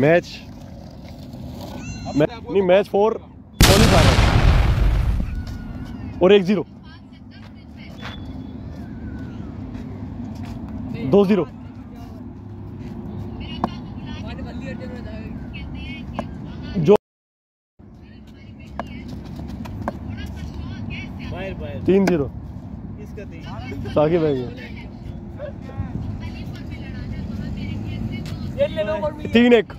Match. नहीं, match four qualifier और एक ज़ीरो दो ज़ीरो जो तीन ज़ीरो साकिब है। तीन एक।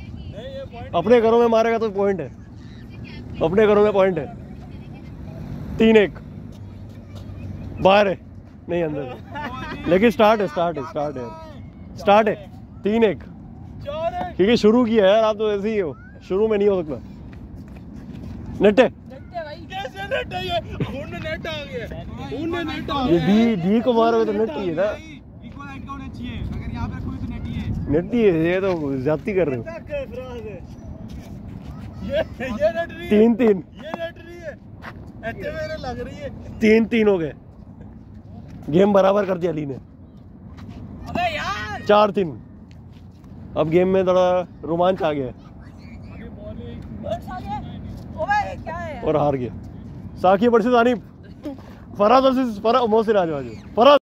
अपने घरों में मारेगा तो पॉइंट है। अपने घरों में पॉइंट है। तीन एक। बाहर है। नहीं, अंदर। लेकिन स्टार्ट है स्टार्ट है स्टार्ट है। स्टार्ट है। तीन एक। क्योंकि शुरू किया है यार, आप तो ऐसे ही हो। शुरू में नहीं हो सकता। नेट कैसे नेट है। ये डी डी को मारोगे तो नेट ही है ना। नेट ही है। ये तो ज्यादती कर रहे है। ये ये रही है। तीन तीन। ये रही है। ऐसे मेरे लग रही है। तीन तीन हो गए। गेम बराबर कर दिया अली ने। अबे यार! चार तीन। अब गेम में थोड़ा रोमांच आ गया। और हार गया। साकी वर्सेस अनीफ फराज वर्सेस फराज मोहसिन आज आज। फराज